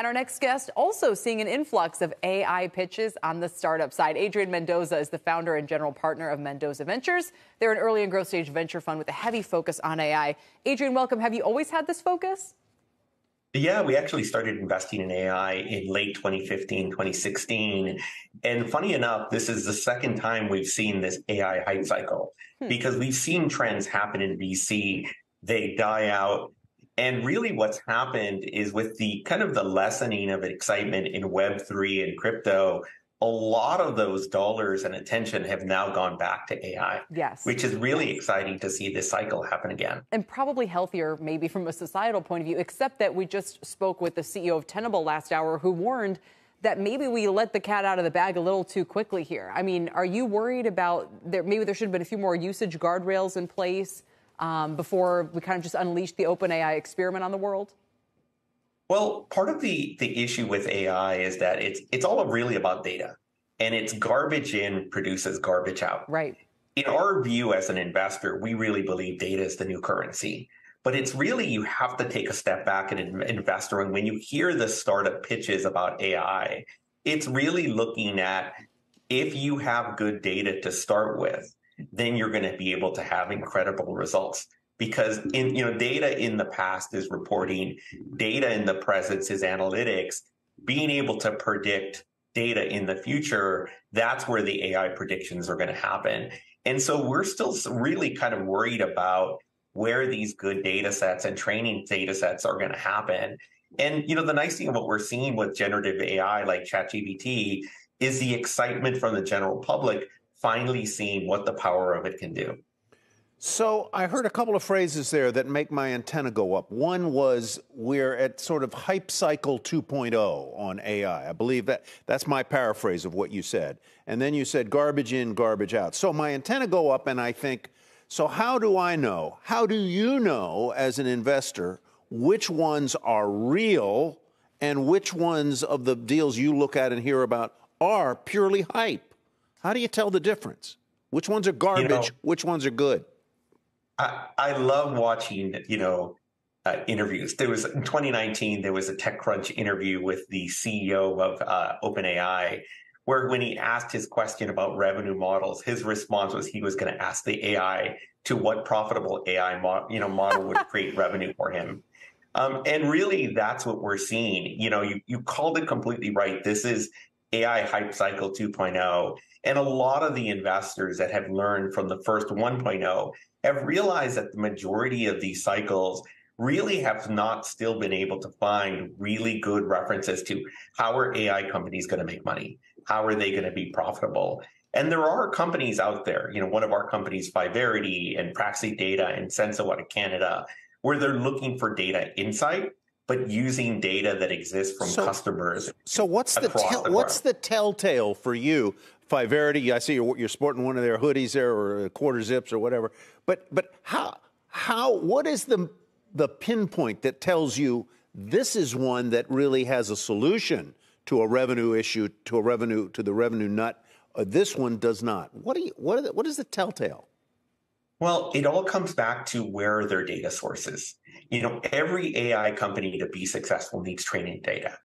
And our next guest also seeing an influx of AI pitches on the startup side. Adrian Mendoza is the founder and general partner of Mendoza Ventures. They're an early and growth stage venture fund with a heavy focus on AI. Adrian, welcome. Have you always had this focus? Yeah, we actually started investing in AI in late 2015, 2016. And funny enough, this is the second time we've seen this AI hype cycle hmm. because we've seen trends happen in VC. They die out and really what's happened is with the kind of the lessening of excitement in Web3 and crypto, a lot of those dollars and attention have now gone back to AI. Yes. Which is really exciting to see this cycle happen again. And probably healthier, maybe from a societal point of view, except that we just spoke with the CEO of Tenable last hour who warned that maybe we let the cat out of the bag a little too quickly here. I mean, are you worried about there maybe there should have been a few more usage guardrails in place? Um, before we kind of just unleash the OpenAI experiment on the world? Well, part of the the issue with AI is that it's it's all really about data, and it's garbage in produces garbage out. Right. In our view as an investor, we really believe data is the new currency. But it's really you have to take a step back and investor. And when you hear the startup pitches about AI, it's really looking at if you have good data to start with, then you're going to be able to have incredible results. Because in you know data in the past is reporting data in the present is analytics. Being able to predict data in the future that's where the ai predictions are going to happen. And so we're still really kind of worried about where these good data sets and training data sets are going to happen. And you know the nice thing about what we're seeing with generative ai like chatgpt is the excitement from the general public finally seeing what the power of it can do. So I heard a couple of phrases there that make my antenna go up. One was we're at sort of hype cycle 2.0 on AI. I believe that that's my paraphrase of what you said. And then you said garbage in, garbage out. So my antenna go up and I think, so how do I know? How do you know as an investor which ones are real and which ones of the deals you look at and hear about are purely hype? How do you tell the difference? Which ones are garbage? You know, which ones are good? I, I love watching, you know, uh, interviews. There was in 2019, there was a TechCrunch interview with the CEO of uh, OpenAI, where when he asked his question about revenue models, his response was he was going to ask the AI to what profitable AI mo- you know model would create revenue for him. Um, and really, that's what we're seeing. You know, you you called it completely right. This is AI hype cycle 2.0. And a lot of the investors that have learned from the first 1.0 have realized that the majority of these cycles really have not still been able to find really good references to how are AI companies going to make money? How are they going to be profitable? And there are companies out there, you know, one of our companies, Fiverity and Praxis Data and of Canada, where they're looking for data insight but using data that exists from so, customers. So what's the, tel- the what's the telltale for you? Fiverity, I see you're, you're sporting one of their hoodies there, or quarter zips, or whatever. But but how how what is the the pinpoint that tells you this is one that really has a solution to a revenue issue, to a revenue to the revenue nut? Uh, this one does not. What do you what the, what is the telltale? Well, it all comes back to where are their data sources. You know, every AI company to be successful needs training data.